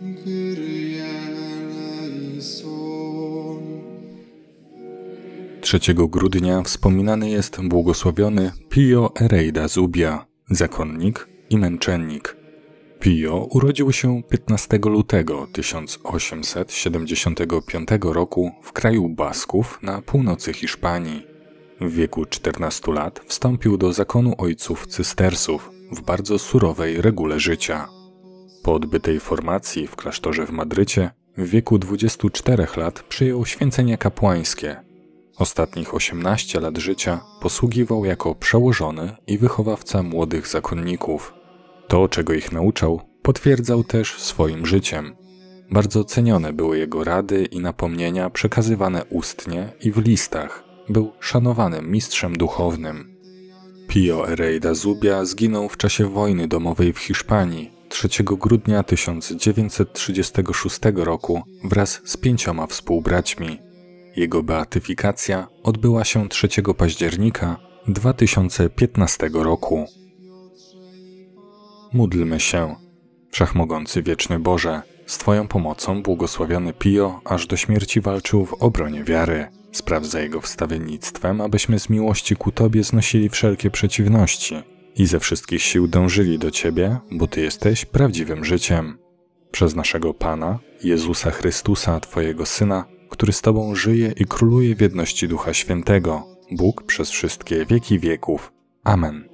Kyrie eleison. 3 grudnia wspominany jest błogosławiony Pio Ereida Zubia, zakonnik i męczennik. Pio urodził się 15 lutego 1875 roku w kraju Basków na północy Hiszpanii. W wieku 14 lat wstąpił do zakonu ojców cystersów w bardzo surowej regule życia. Po odbytej formacji w klasztorze w Madrycie w wieku 24 lat przyjął święcenie kapłańskie. Ostatnich 18 lat życia posługiwał jako przełożony i wychowawca młodych zakonników. To, czego ich nauczał, potwierdzał też swoim życiem. Bardzo cenione były jego rady i napomnienia przekazywane ustnie i w listach. Był szanowanym mistrzem duchownym. Pio Ereida Zubia zginął w czasie wojny domowej w Hiszpanii 3 grudnia 1936 roku wraz z pięcioma współbraćmi. Jego beatyfikacja odbyła się 3 października 2015 roku. Módlmy się. Wszechmogący wieczny Boże, z Twoją pomocą błogosławiony Pio aż do śmierci walczył w obronie wiary. Spraw za jego wstawiennictwem, abyśmy z miłości ku Tobie znosili wszelkie przeciwności i ze wszystkich sił dążyli do Ciebie, bo Ty jesteś prawdziwym życiem. Przez naszego Pana, Jezusa Chrystusa, Twojego Syna, który z Tobą żyje i króluje w jedności Ducha Świętego, Bóg przez wszystkie wieki wieków. Amen.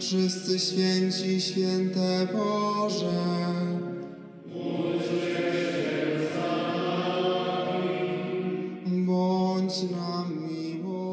Wszyscy święci, święte Boże. we will.